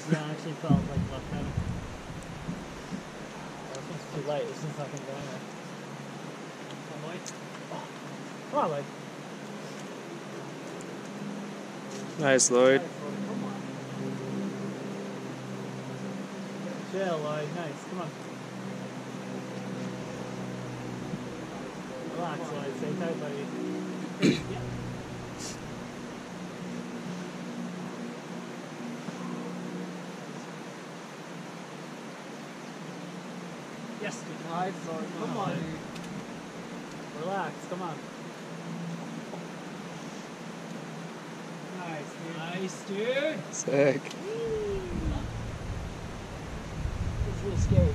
just yeah, actually felt like left handed. Oh, this one's too light. This one's not gonna go anywhere. Come on, Lloyd. Oh. Come on, Lloyd. Nice, Lloyd. Come on. Chill, Lloyd. Nice. Come on. Relax, Lloyd. Stay tight, buddy. yeah. Yes, dude. Nice, Lloyd. Come on, dude. Relax. Come on. Nice, dude. Nice, dude. Sick. It's really scary.